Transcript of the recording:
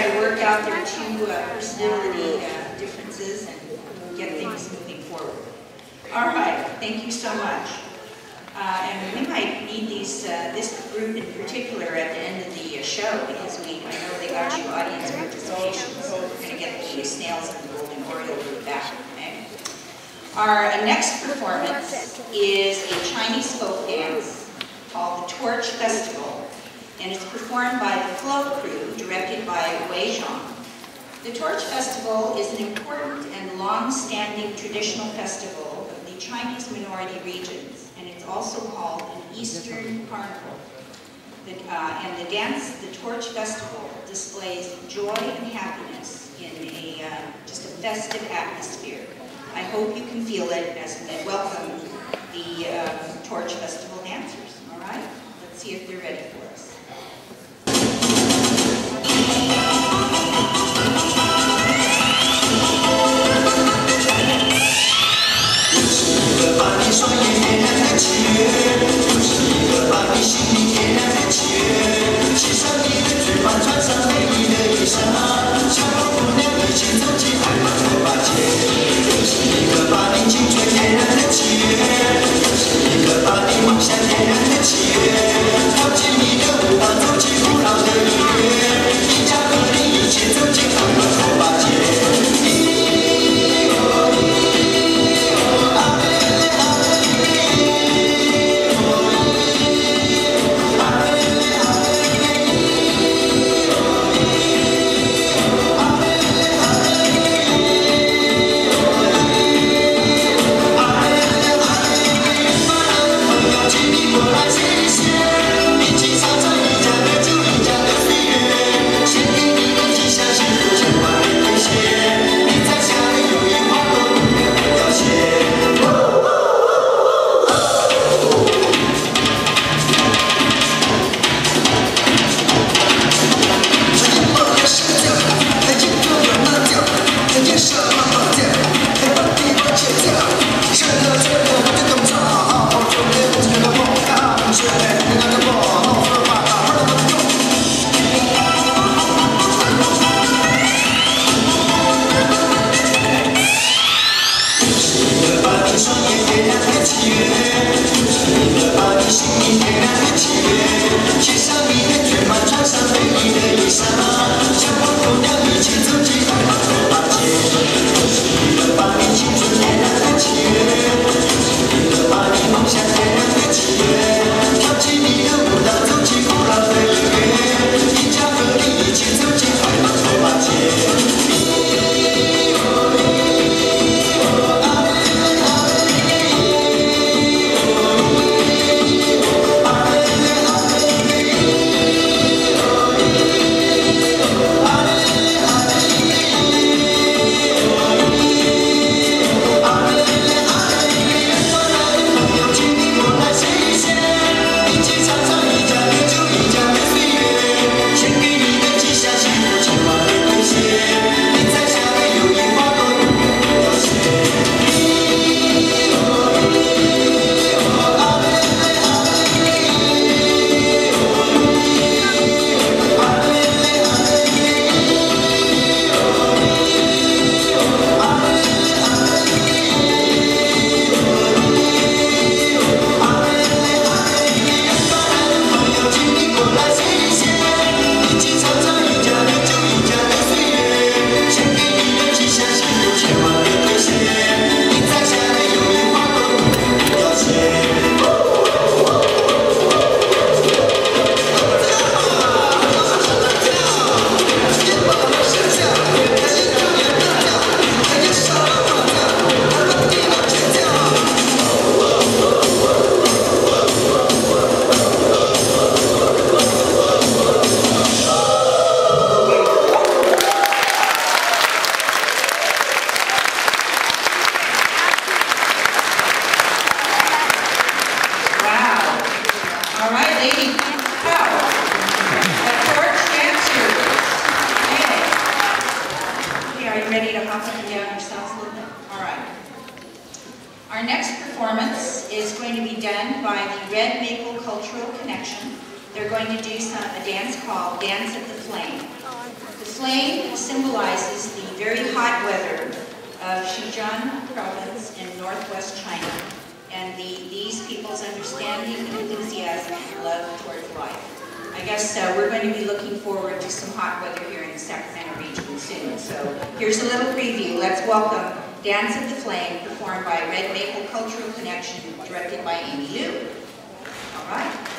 try to work out their two uh, personality uh, differences and get things moving forward. All right, thank you so much. Uh, and we might need these, uh, this group in particular at the end of the uh, show because we, I know they got you audience participation, so we're going to get the snails and the golden oriole group back. Okay? Our uh, next performance is a Chinese folk dance called the Torch Festival, and it's performed by the Flow Crew, directed by Wei Zhang. The Torch Festival is an important and long-standing traditional festival of the Chinese minority regions, and it's also called an Eastern Carnival. The, uh, and the dance, the Torch Festival, displays joy and happiness in a uh, just a festive atmosphere. I hope you can feel it as we welcome the uh, Torch Festival dancers. All right? Let's see if they're ready for us. 双眼点燃的机遇。Right, lady. Wow. The torch dancers. Okay. Are you ready to hop up and down yourselves a little bit? All right. Our next performance is going to be done by the Red Maple Cultural Connection. They're going to do a dance called Dance at the Flame. This flame symbolizes the very hot weather of Xinjiang province in northwest China, and the, these people's understanding, and enthusiasm, and love towards life. I guess uh, we're going to be looking forward to some hot weather here in the Sacramento region soon. So here's a little preview. Let's welcome Dance of the Flame, performed by Red Maple Cultural Connection, directed by Amy Liu. All right.